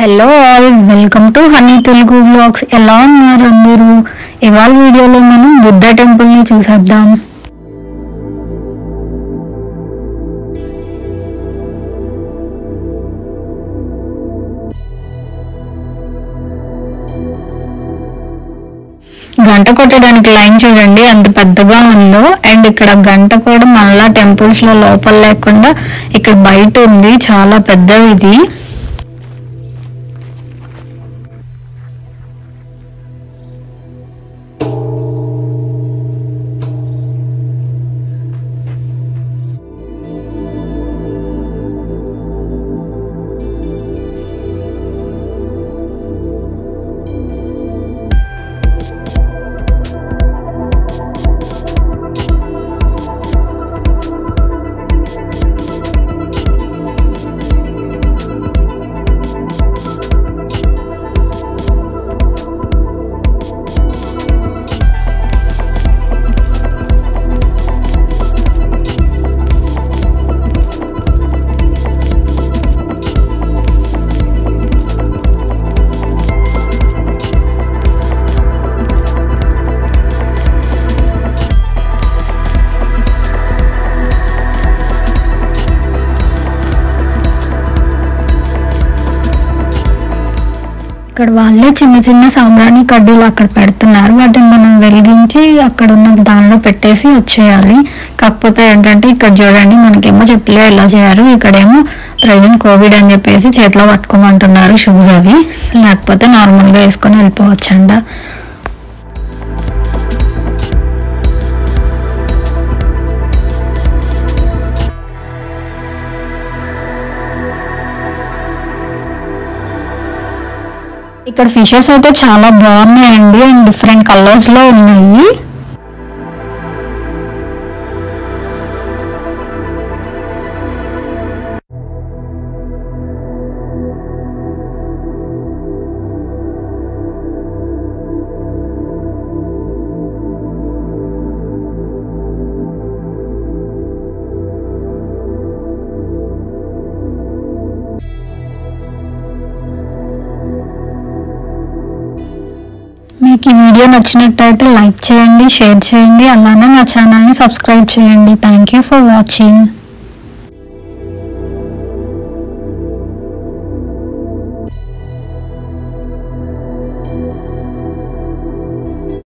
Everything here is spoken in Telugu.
Hello all welcome to Honey Telugu blogs ఎలా ఉన్నారు అందరూ? ఇవాళ వీడియోలో మనం బుద్ధ టెంపుల్ని చూసేద్దాం. గంట కొట్టడానికి లైన్ చూడండి ఎంత పెద్దగా ఉందో. అండ్ ఇక్కడ గంట కూడా మళ్ళా టెంపుల్స్లో లోపల లేకుండా ఇక్కడ బయట ఉంది చాలా పెద్దది ఇది. ఇక్కడ వాళ్ళే చిన్న చిన్న సాంబ్రాణి కడ్డీలు అక్కడ పెడుతున్నారు. వాటిని మనం వెలిగించి అక్కడ ఉన్న దానిలో పెట్టేసి వచ్చేయాలి. కాకపోతే ఏంటంటే ఇక్కడ చూడండి మనకేమో చెప్పలే ఎలా చేయరు ఇక్కడేమో ప్రజెంట్ కోవిడ్ అని చెప్పేసి చేతిలో పట్టుకోమంటున్నారు షూస్ అవి. లేకపోతే నార్మల్గా వేసుకొని వెళ్ళిపోవచ్చండ ఇక్కడ ఫిషెస్ అయితే చాలా బాగున్నాయండి. అండ్ డిఫరెంట్ కలర్స్లో ఉన్నాయి. మీకు ఈ వీడియో నచ్చినట్టయితే లైక్ చేయండి షేర్ చేయండి అలానే నా ఛానల్ని సబ్స్క్రైబ్ చేయండి. Thank you for watching